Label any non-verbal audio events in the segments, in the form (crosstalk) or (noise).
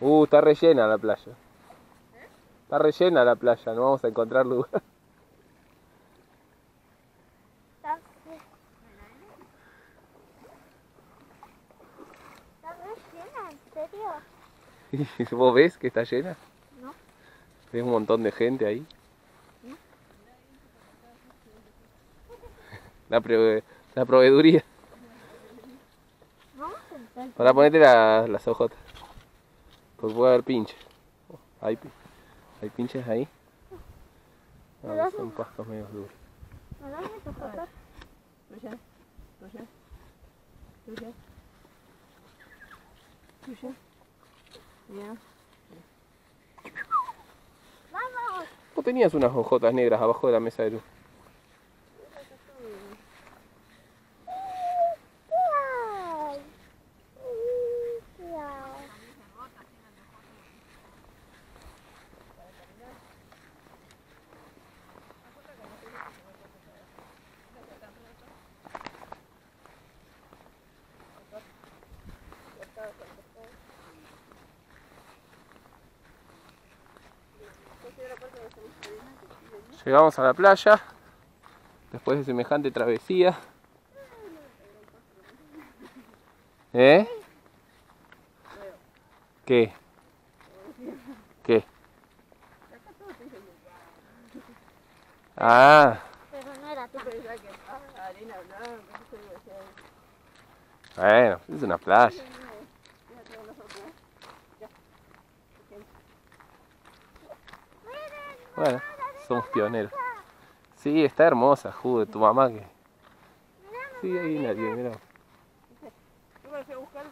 Uh, está rellena la playa. Está rellena la playa, no vamos a encontrar lugar. ¿en serio? (laughs) ¿Vos ves que está llena? No. ¿Ves un montón de gente ahí? No. (laughs) La, prove- la proveeduría. Vamos a. Para ponerte la- las hojotas. Porque puede haber pinches. Hay, pi- hay pinches ahí. ¿Me Ah, son pastos medio duros. ¿Me tenías unas hojotas negras abajo de la mesa de luz. Llegamos a la playa. Después de semejante travesía. ¿Eh? ¿Qué? ¿Qué? Ah, Pero no era bueno, es una playa. Fíjate con nosotros, ¿eh? Ya. Bueno, somos pioneros. Sí, está hermosa, jugo de tu mamá que. Sí, ahí nadie, mira. Yo me a buscar a.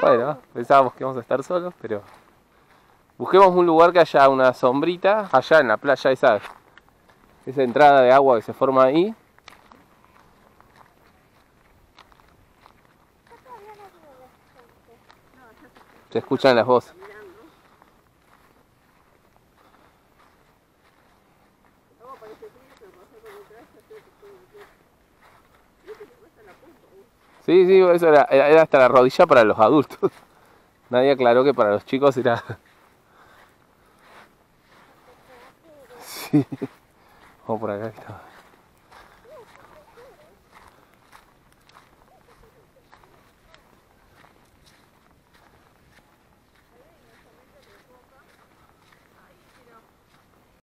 Bueno, pensábamos que íbamos a estar solos, pero. Busquemos un lugar que haya una sombrita, allá en la playa esa, esa entrada de agua que se forma ahí. Se escuchan las voces. Sí, sí, eso era, era hasta la rodilla para los adultos. (laughs) Nadie aclaró que para los chicos era. (laughs) Sí. Vamos por acá. está.